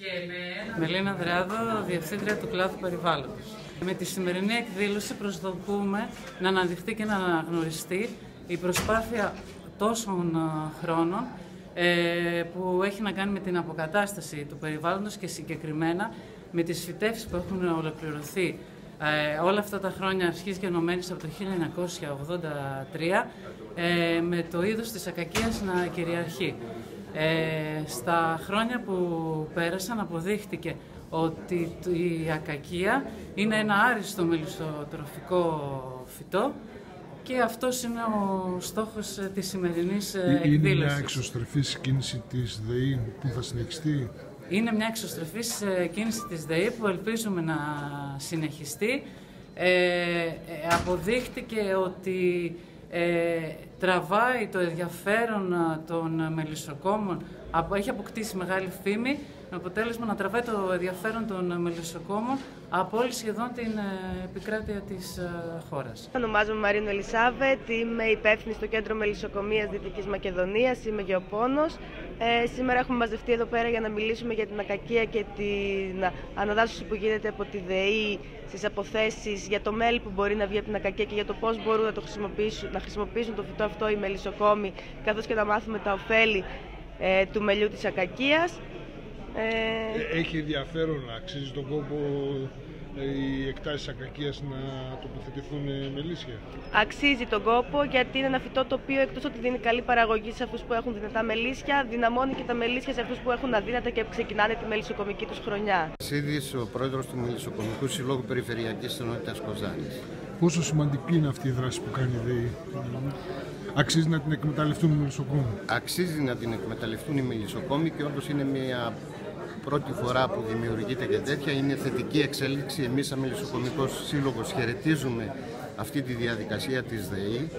Και με Μελίνα Δράδο, Διευθύντρια του Κλάδου Περιβάλλοντος. Με τη σημερινή εκδήλωση προσδοκούμε να αναδειχθεί και να αναγνωριστεί η προσπάθεια τόσων χρόνων ε, που έχει να κάνει με την αποκατάσταση του περιβάλλοντος και συγκεκριμένα με τις φυτεύσεις που έχουν ολοκληρωθεί ε, όλα αυτά τα χρόνια αρχής γενομένης από το 1983 ε, με το είδος της ακακίας να κυριαρχεί. Ε, στα χρόνια που πέρασαν αποδείχτηκε ότι η ακακία είναι ένα άριστο μελισσοτροφικό φυτό και αυτός είναι ο στόχος της σημερινής εκδήλωσης. Είναι μια εξωστρεφής κίνηση της ΔΕΗ που θα συνεχιστεί; Είναι μια εξωστρεφής κίνηση της ΔΕΗ που ελπίζουμε να συνεχιστεί. Ε, ε αποδείχτηκε ότι ε, τραβάει το ενδιαφέρον των μελισσοκόμων, έχει αποκτήσει μεγάλη φήμη, με αποτέλεσμα να τραβάει το ενδιαφέρον των μελισσοκόμων από όλη σχεδόν την ε, επικράτεια της ε, χώρας. Ονομάζομαι Μαρίνο Ελισάβετ, είμαι υπεύθυνη στο Κέντρο Μελισσοκομείας Δυτικής Μακεδονίας, είμαι γεωπόνος. Ε, σήμερα έχουμε μαζευτεί εδώ πέρα για να μιλήσουμε για την ακακία και την αναδάσωση που γίνεται από τη ΔΕΗ στις αποθέσεις για το μέλι που μπορεί να βγει από την ακακία και για το πώς μπορούν να, το χρησιμοποιήσουν, να χρησιμοποιήσουν το φυτό αυτό οι μελισσοκόμοι, καθώς και να μάθουμε τα ωφέλη ε, του μελιού της ακακίας. Ε... Έχει ενδιαφέρον, αξίζει τον κόπο ε, οι εκτάσεις ακακίας να τοποθετηθούν με λύσια. Αξίζει τον κόπο γιατί είναι ένα φυτό το οποίο εκτός ότι δίνει καλή παραγωγή σε αυτούς που έχουν δυνατά μελίσια, δυναμώνει και τα μελίσια σε αυτούς που έχουν αδύνατα και ξεκινάνε τη μελισσοκομική τους χρονιά. Σίδης, ο πρόεδρος του Μελισσοκομικού Συλλόγου Περιφερειακής Ενότητας Κοζάνης. Πόσο σημαντική είναι αυτή η δράση που κάνει η ΔΕΗ; Αξίζει να την εκμεταλλευτούν οι μελισσοκόμοι. Αξίζει να την εκμεταλλευτούν οι μελισσοκόμοι και όντως είναι μια πρώτη φορά που δημιουργείται και τέτοια. Είναι θετική εξέλιξη. Εμείς σαν Μελισσοκομικός Σύλλογος χαιρετίζουμε αυτή τη διαδικασία της ΔΕΗ.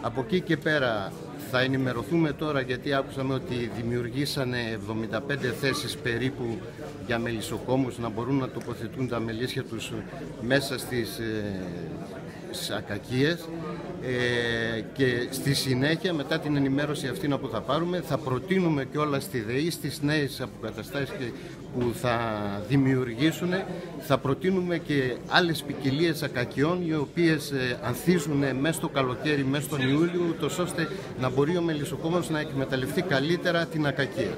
Από εκεί και πέρα θα ενημερωθούμε τώρα γιατί άκουσαμε ότι δημιουργήσανε 75 θέσεις περίπου για μελισσοκόμους να μπορούν να τοποθετούν τα μελίσια τους μέσα στις ε, ακακίες ε, και στη συνέχεια μετά την ενημέρωση αυτή που θα πάρουμε θα προτείνουμε και όλα στη ΔΕΗ στις νέες αποκαταστάσεις που θα δημιουργήσουν θα προτείνουμε και άλλες ποικιλίε ακακιών οι οποίες ε, ανθίζουν μέσα στο καλοκαίρι, μέσα στον Ιούλιο ούτως ώστε να μπορεί ο μελισσοκόμος να εκμεταλλευτεί καλύτερα την ακακία.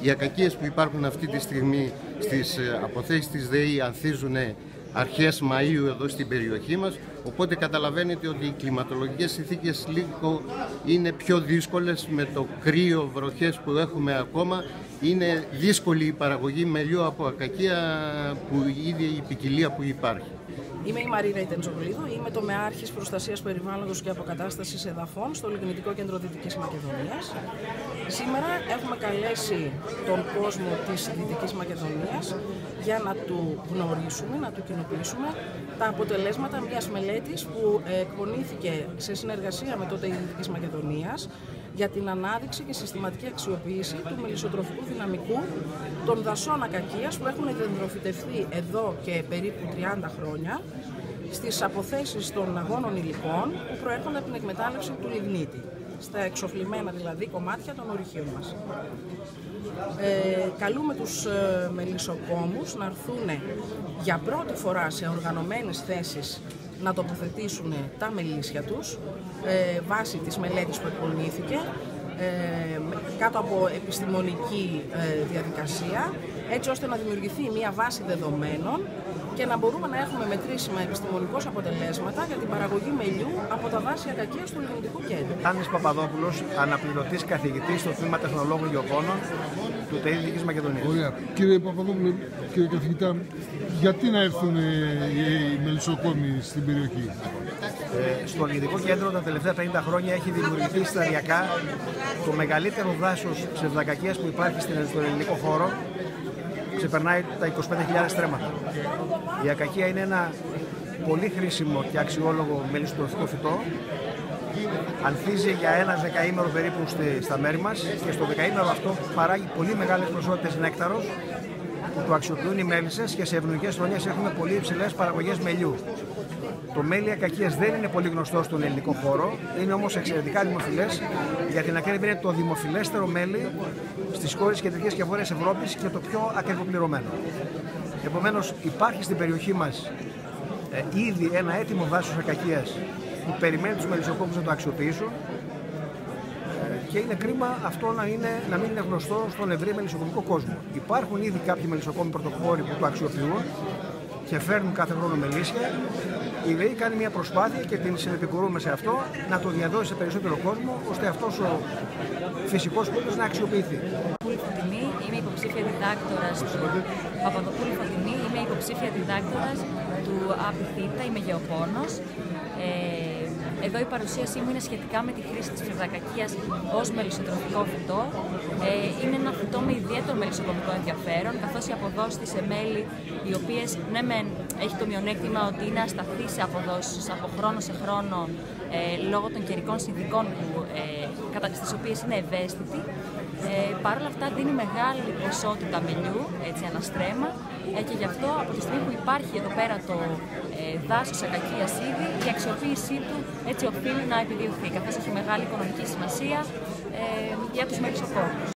Οι ακακίες που υπάρχουν αυτή τη στιγμή στις ε, αποθέσεις της ΔΕΗ ανθίζουν αρχές Μαΐου εδώ στην περιοχή μας, οπότε καταλαβαίνετε ότι οι κλιματολογικές συνθήκες λίγο είναι πιο δύσκολες με το κρύο, βροχές που έχουμε ακόμα. Είναι δύσκολη η παραγωγή μελιού από ακακία που ήδη η ποικιλία που υπάρχει. Είμαι η Μαρίνα Ιτεντζογλίδου, είμαι το Μεάρχης Προστασίας Περιβάλλοντος και Αποκατάστασης Εδαφών στο Λιγνητικό Κέντρο Δυτικής Μακεδονίας. Σήμερα έχουμε καλέσει τον κόσμο της Δυτικής Μακεδονίας για να του γνωρίσουμε, να του κοινοποιήσουμε τα αποτελέσματα μιας μελέτης που εκπονήθηκε σε συνεργασία με το ΤΕΙ Δυτικής Μακεδονίας για την ανάδειξη και συστηματική αξιοποίηση του μελισσοτροφικού δυναμικού των δασών ακακίας που έχουν δεντροφυτευθεί εδώ και περίπου 30 χρόνια στις αποθέσεις των αγώνων υλικών που προέρχονται από την εκμετάλλευση του λιγνίτη, στα εξοφλημένα δηλαδή κομμάτια των ορυχείων μας. Ε, καλούμε τους ε, μελισσοκόμους να έρθουν για πρώτη φορά σε οργανωμένες θέσεις να τοποθετήσουν τα μελίσια τους ε, βάσει της μελέτης που εκπονήθηκε ε, κάτω από επιστημονική ε, διαδικασία έτσι ώστε να δημιουργηθεί μια βάση δεδομένων και να μπορούμε να έχουμε μετρήσιμα επιστημονικώ αποτελέσματα για την παραγωγή μελιού από τα δάση ακακία του Ελληνικού Κέντρου. Άννη Παπαδόπουλος, αναπληρωτής καθηγητής στο τμήμα Τεχνολόγων Γεωγόνων του ΤΕΙ Δική Μακεδονίας. Ωραία. Κύριε Παπαδόπουλο, κύριε καθηγητά, γιατί να έρθουν οι μελισσοκόμοι στην περιοχή; Ε, στο Ελληνικό Κέντρο τα τελευταία 50 χρόνια έχει δημιουργηθεί σταδιακά το μεγαλύτερο δάσος ψευδακακίας που υπάρχει στον ελληνικό χώρο ξεπερνάει τα 25.000 στρέμματα. Η ακακία είναι ένα πολύ χρήσιμο και αξιόλογο μελισσοτροφικό φυτό. Ανθίζει για ένα δεκαήμερο περίπου στα μέρη μας και στο δεκαήμερο αυτό παράγει πολύ μεγάλες ποσότητες νέκταρος που το αξιοποιούν οι μέλισσες και σε ευνοϊκές χρονιές έχουμε πολύ υψηλές παραγωγές μελιού. Το μέλι ακακίας δεν είναι πολύ γνωστό στον ελληνικό χώρο, είναι όμως εξαιρετικά δημοφιλές. Για την ακρίβεια είναι το δημοφιλέστερο μέλι στις χώρε κεντρική και βόρεια Ευρώπης και το πιο ακριβοπληρωμένο. Επομένως, υπάρχει στην περιοχή μας ε, ήδη ένα έτοιμο δάσος ακακίας που περιμένει τους μελισσοκόμους να το αξιοποιήσουν και είναι κρίμα αυτό να, είναι, να μην είναι γνωστό στον ευρύ μελισσοκομικό κόσμο. Υπάρχουν ήδη κάποιοι μελισσοκόμοι πρωτοπόροι που το αξιοποιούν και φέρνουν κάθε χρόνο μελίσια. Η ΔΕΗ κάνει μια προσπάθεια και την συνεπικουρούμε σε αυτό να το διαδώσει σε περισσότερο κόσμο ώστε αυτός ο φυσικός πόλεμο να αξιοποιηθεί. Φωτεινή, είμαι υποψήφια διδάκτορας του Παπαδοπούλου Φωτεινή, είμαι υποψήφια διδάκτορας του Απιθύτα, είμαι γεωπόνος. Ε, εδώ η παρουσίασή μου είναι σχετικά με τη χρήση της φρυδακακίας ως μελισσοτροφικό φυτό. Ε, είναι ένα φυτό με ιδιαίτερο μελισσοκομικό ενδιαφέρον, καθώς οι αποδόσεις της σε μέλη, οι οποίες ναι μεν έχει το μειονέκτημα ότι είναι ασταθή σε αποδόσεις από χρόνο σε χρόνο ε, λόγω των καιρικών συνθήκων που, ε, στις οποίες είναι ευαίσθητη. Ε, Παρ' όλα αυτά δίνει μεγάλη ποσότητα μελιού, έτσι αναστρέμα, ε, και γι' αυτό από τη στιγμή που υπάρχει εδώ πέρα το ε, δάσος ακακίας ήδη, η αξιοποίησή του έτσι οφείλει να επιδιωθεί, καθώς έχει μεγάλη οικονομική σημασία ε, για τους μελισσοκόρους.